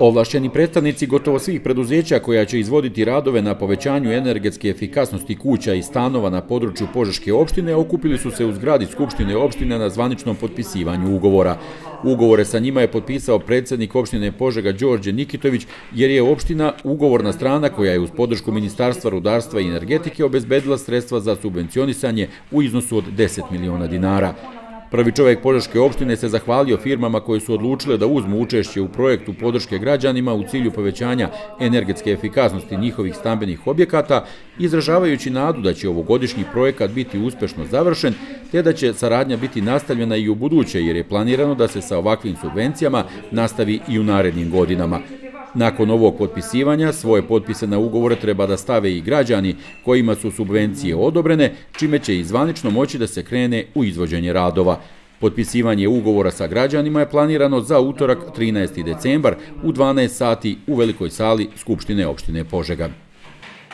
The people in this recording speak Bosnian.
Ovlašćeni predstavnici gotovo svih preduzeća koja će izvoditi radove na povećanju energetske efikasnosti kuća i stanova na području Požeške opštine okupili su se u zgradi Skupštine opštine na zvaničnom potpisivanju ugovora. Ugovore sa njima je potpisao predsjednik opštine Požega Đorđe Nikitović jer je opština ugovorna strana koja je uz podršku Ministarstva rudarstva i energetike obezbedila sredstva za subvencionisanje u iznosu od 10 miliona dinara. Prvi čovjek Požeške opštine se zahvalio firmama koje su odlučile da uzmu učešće u projektu podrške građanima u cilju povećanja energetske efikasnosti njihovih stambenih objekata, izražavajući nadu da će ovogodišnji projekat biti uspešno završen, te da će saradnja biti nastavljena i u buduće, jer je planirano da se sa ovakvim subvencijama nastavi i u narednim godinama. Nakon ovog potpisivanja, svoje potpise na ugovore treba da stave i građani kojima su subvencije odobrene, čime će izvanično moći da se krene u izvođenje radova. Potpisivanje ugovora sa građanima je planirano za utorak 13. decembar u 12 sati u velikoj sali Skupštine opštine Požega.